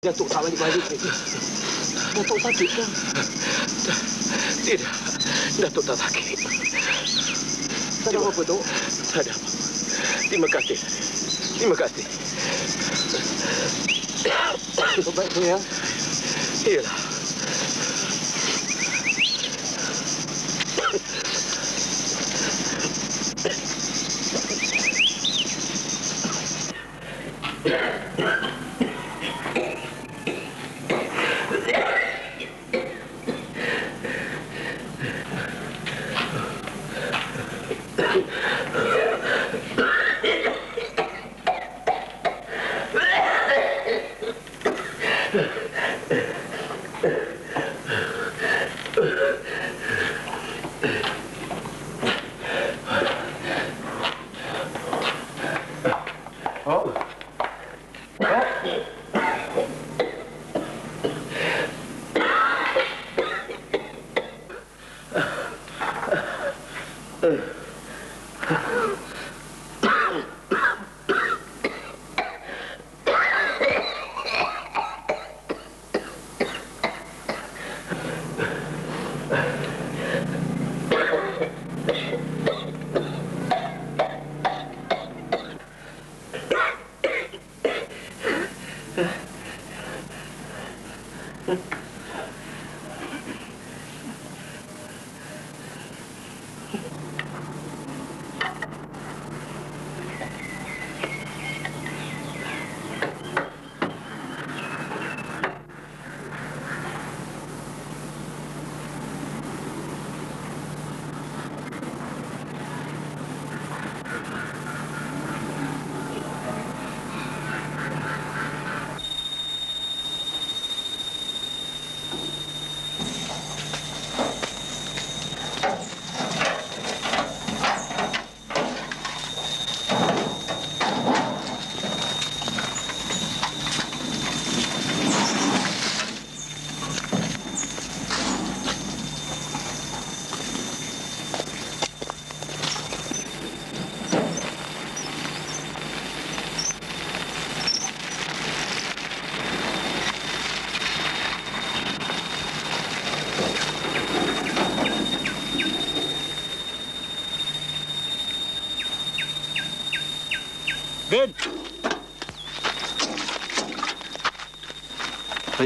Datuk tak balik-balik lagi. Datuk sakit ke? Tidak, Datuk tak sakit. Tak ada apa-apa, Tok. Tak ada apa. Terima kasih. Terima kasih. Baik, Tok, ya. Iyalah.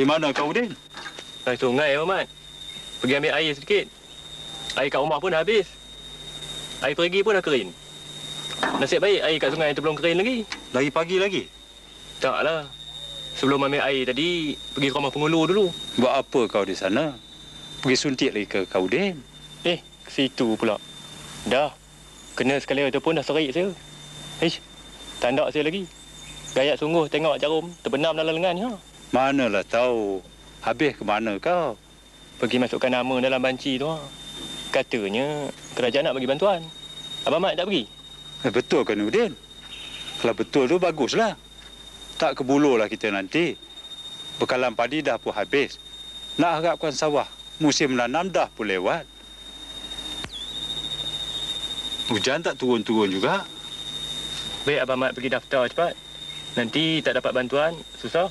Dari mana kau, Din? Dari sungai, Abang Mat. Pergi ambil air sedikit. Air kat rumah pun dah habis. Air pergi pun dah kering. Nasib baik air kat sungai itu belum kering lagi. Lagi pagi lagi? Taklah. Sebelum ambil air tadi, pergi ke rumah pengulu dulu. Buat apa kau di sana? Pergi suntik lagi ke kau, Din? Eh, ke situ pula. Dah. Kena sekali itu pun dah serik saya. Ish, tanda saya lagi. Gayat sungguh tengok jarum terbenam dalam lengan. Ha. Manalah tahu. Habis ke mana kau? Pergi masukkan nama dalam banci tu. Ha. Katanya kerajaan nak bagi bantuan. Abang Mat tak pergi? Eh, betul ke, Nudin? Kalau betul tu, baguslah. Tak kebululah kita nanti. Bekalan padi dah pun habis. Nak harapkan sawah. Musim menanam dah pun lewat. Hujan tak turun-turun juga. Baik Abang Mat pergi daftar cepat. Nanti tak dapat bantuan, susah.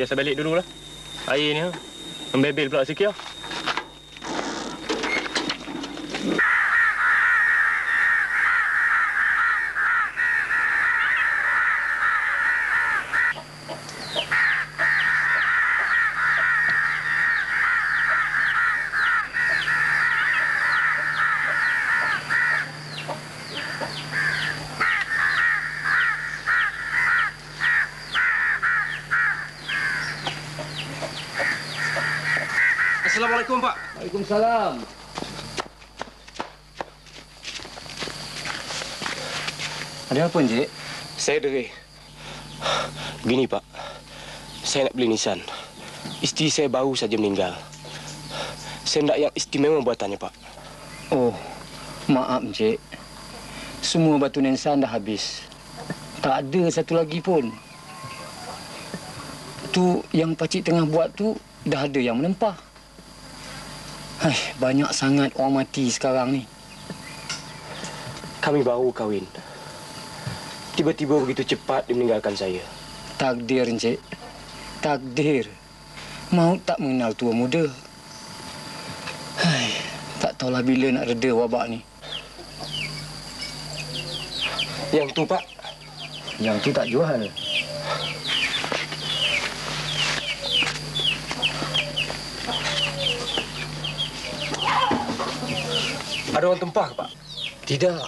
Biasa balik dululah. Air ni, ha. membebel pula sikit. Ha. Assalamualaikum, Pak. Waalaikumsalam. Ada apa, Encik? Saya deri. Begini, Pak. Saya nak beli nisan. Isteri saya baru saja meninggal. Saya nak yang istimewa buatannya, Pak. Oh, maaf, Encik. Semua batu nensan dah habis. Tak ada satu lagi pun. Tu yang pakcik tengah buat tu dah ada yang menempah. Hai, banyak sangat orang mati sekarang ni. Kami baru kahwin. Tiba-tiba begitu cepat dia meninggalkan saya. Takdir, Encik. Takdir. Maut tak mengenal tua muda. Hai, tak tahulah bila nak reda wabak ni. Yang tu, Pak. Yang tu tak jual. Ada orang tempah ke, Pak? Tidak.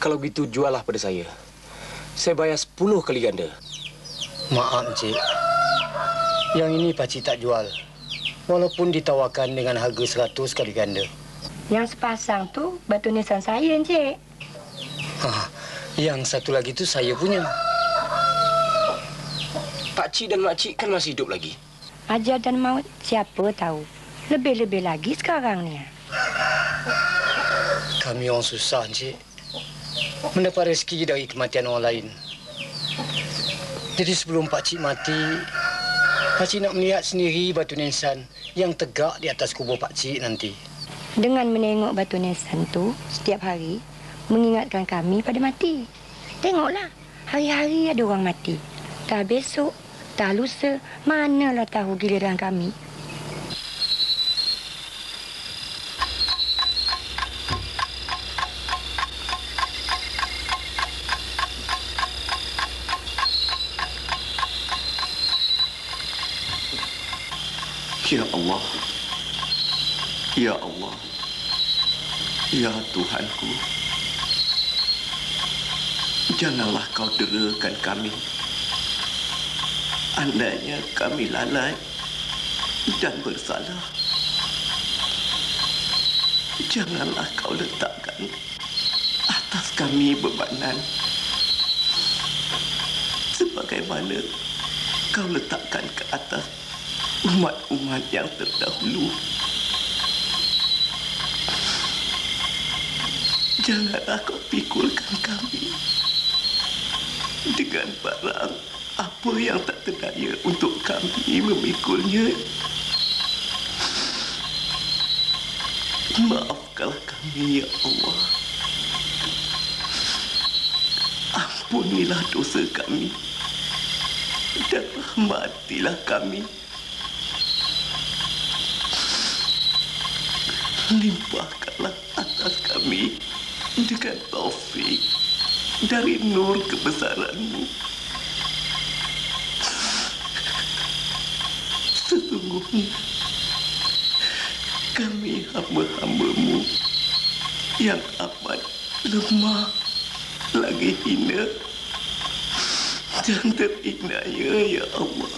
Kalau begitu, jualah pada saya. Saya bayar 10 kali ganda. Maaf, Encik. Yang ini pakcik tak jual. Walaupun ditawarkan dengan harga seratus kali ganda. Yang sepasang tu batu nisan saya, Encik. Ha, yang satu lagi tu saya punya. Pak Cik dan Mak Cik kan masih hidup lagi. Ajar dan maut, siapa tahu. Lebih-lebih lagi sekarang ni. Kami orang susah, Encik. Mendapat rezeki dari kematian orang lain. Jadi sebelum Pak Cik mati, Pak Cik nak melihat sendiri batu nisan yang tegak di atas kubur Pak Cik nanti. Dengan menengok batu nisan tu setiap hari, mengingatkan kami pada mati. Tengoklah, hari-hari ada orang mati. Dah besok, dah lusa, manalah tahu giliran kami. Ya Allah. Ya Allah. Ya Tuhanku. Janganlah kau derakan kami. Andainya kami lalai dan bersalah. Janganlah kau letakkan atas kami bebanan. Sebagaimana kau letakkan ke atas umat-umat yang terdahulu. Janganlah kau pikulkan kami dengan barang apa yang tak terdaya untuk kami memikulnya. Maafkanlah kami, Ya Allah. Ampunilah dosa kami dan rahmatilah kami. Limpahkanlah atas kami dengan taufik dari nur kebesaranmu. Sesungguhnya kami hamba-hambamu yang amat lemah lagi hina dan terinaya ya Allah.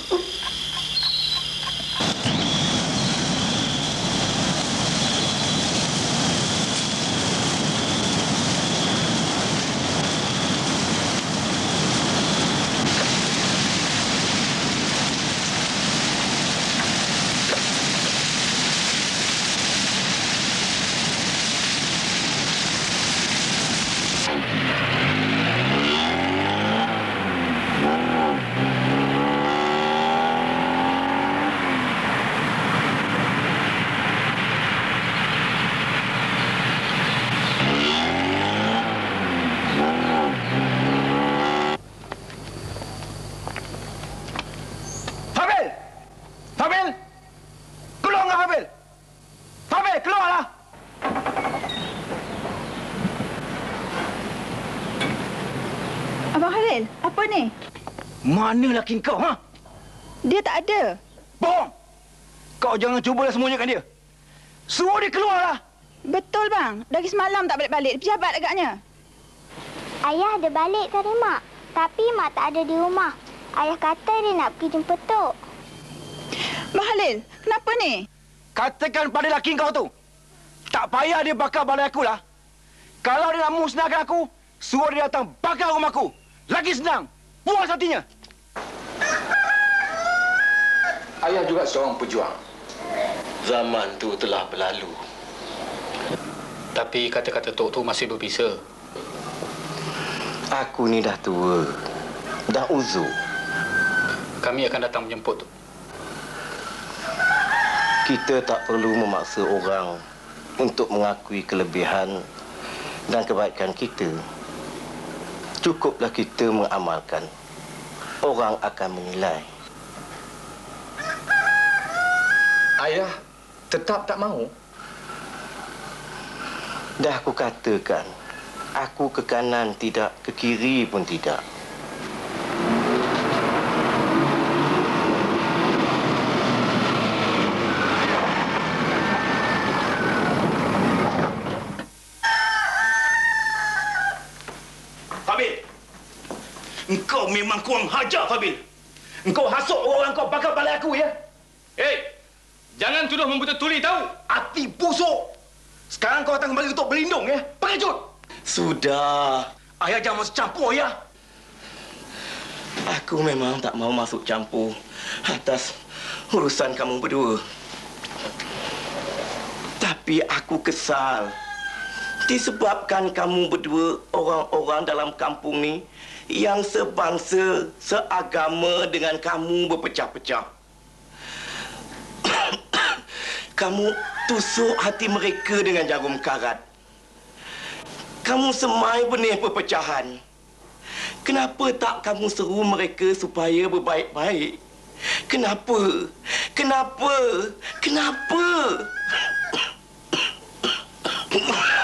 Keluarlah! Abang Halil, apa ni? Mana laki kau, ha? Dia tak ada. Bohong! Kau jangan cubalah sembunyikan dia. Suruh dia keluarlah! Betul bang. Dari semalam tak balik-balik. Pejabat agaknya. Ayah ada balik tadi, Mak. Tapi Mak tak ada di rumah. Ayah kata dia nak pergi jumpa Tok. Bang Halil, kenapa ni? Katakan pada laki kau tu. Tak payah dia bakar balai aku lah. Kalau dia nak musnahkan aku, suruh dia datang bakar rumah aku. Lagi senang. Puas hatinya. Ayah juga seorang pejuang. Zaman tu telah berlalu. Tapi kata-kata Tok tu masih berbisa. Aku ni dah tua. Dah uzur. Kami akan datang menjemput Tok. Kita tak perlu memaksa orang untuk mengakui kelebihan dan kebaikan kita. Cukuplah kita mengamalkan. Orang akan menilai. Ayah tetap tak mahu. Dah aku katakan, aku ke kanan tidak, ke kiri pun tidak. Fabil. Engkau memang kurang hajar, Fabil. Engkau hasut orang kau bakal balai aku, ya? Hei! Jangan tuduh membutuh tuli tahu. Hati busuk. Sekarang kau datang kembali untuk berlindung, ya? Pengecut! Sudah. Ayah jangan masuk campur, ya? Aku memang tak mau masuk campur atas urusan kamu berdua. Tapi aku kesal. Disebabkan kamu berdua orang-orang dalam kampung ni yang sebangsa, seagama dengan kamu berpecah-pecah. Kamu tusuk hati mereka dengan jarum karat. Kamu semai benih perpecahan. Kenapa tak kamu seru mereka supaya berbaik-baik? Kenapa? Kenapa? Kenapa? Ayah.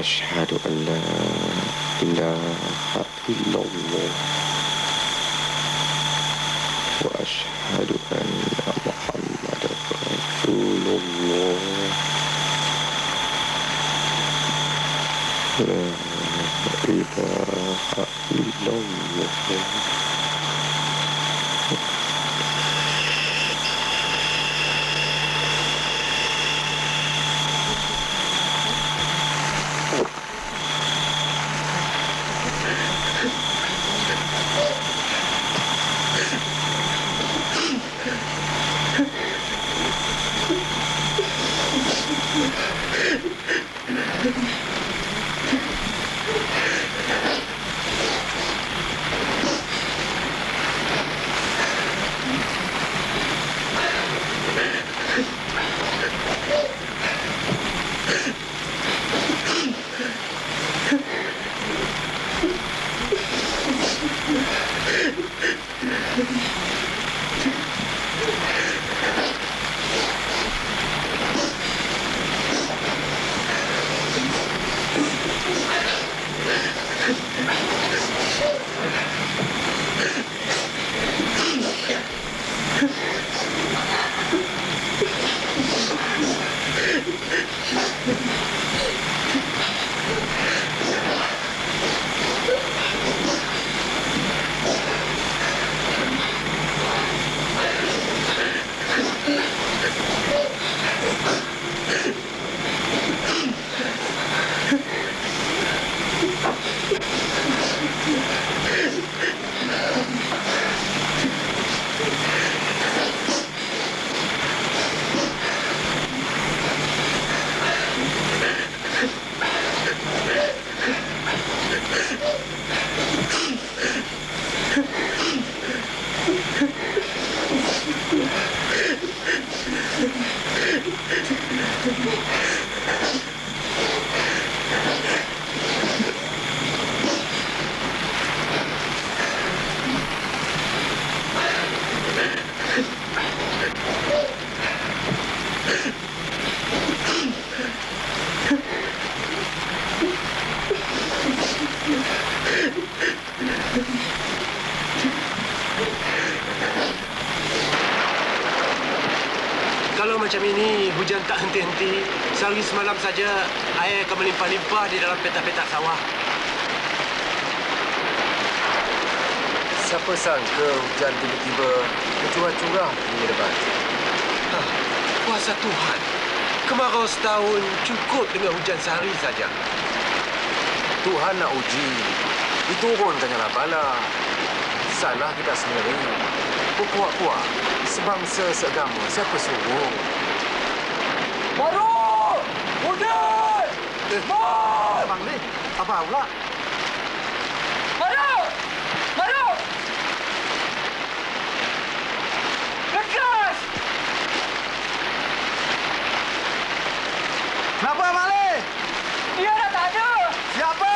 أشهد أن لا إله إلا الله وأشهد أن محمدا رسول الله. لا إله إلا الله. Sangka hujan tiba-tiba bercurah-curah di depan? Ha, kuasa Tuhan. Kemarau setahun cukup dengan hujan sehari saja. Tuhan nak uji. Diturunkannya bala. Salah kita sendiri. Berpuak-puak. Sebangsa seagama. Siapa suruh? Baru! Hujan! Eh, Abang ni, apa pula? Baru! Baru! Lekas! Kenapa, Malik? Dia dah tak ada! Siapa?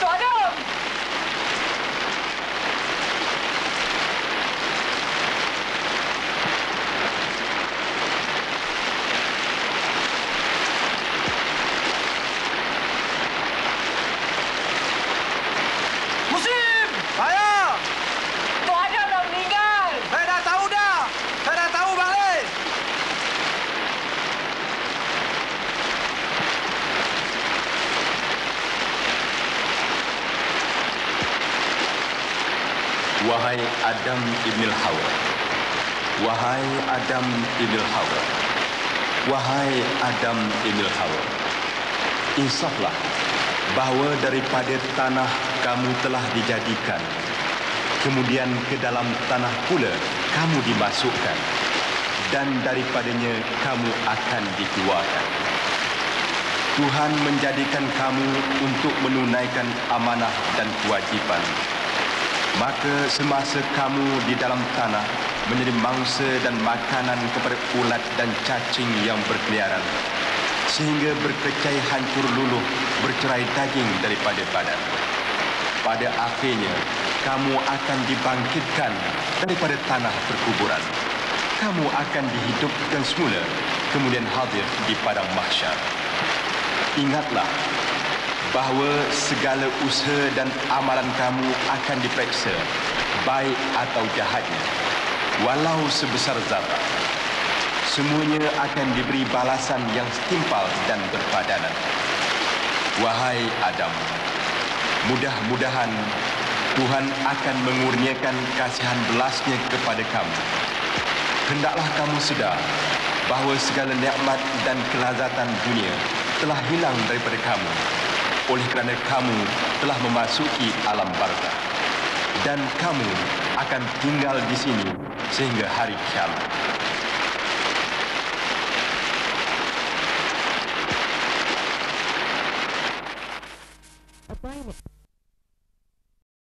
Tok Adam! Musim! Saya! Tok Adam dah meninggal! Saya dah tahu dah! Saya dah tahu, Malik! Wahai Adam ibn Hawa Wahai Adam ibn Hawa Wahai Adam ibn Hawa Insaflah bahawa daripada tanah kamu telah dijadikan Kemudian ke dalam tanah pula kamu dimasukkan Dan daripadanya kamu akan dikeluarkan. Tuhan menjadikan kamu untuk menunaikan amanah dan kewajipan Maka semasa kamu di dalam tanah menjadi mangsa dan makanan kepada ulat dan cacing yang berkeliaran sehingga berkecai hancur luluh bercerai daging daripada badan. Pada akhirnya kamu akan dibangkitkan daripada tanah perkuburan. Kamu akan dihidupkan semula kemudian hadir di padang mahsyar. Ingatlah bahawa segala usaha dan amalan kamu akan diperiksa, baik atau jahatnya, walau sebesar zarah. Semuanya akan diberi balasan yang setimpal dan berpadanan. Wahai Adam, mudah-mudahan Tuhan akan mengurniakan kasihan belasnya kepada kamu. Hendaklah kamu sedar bahawa segala nikmat dan kelazatan dunia telah hilang daripada kamu oleh kerana kamu telah memasuki alam barzah dan kamu akan tinggal di sini sehingga hari kiamat.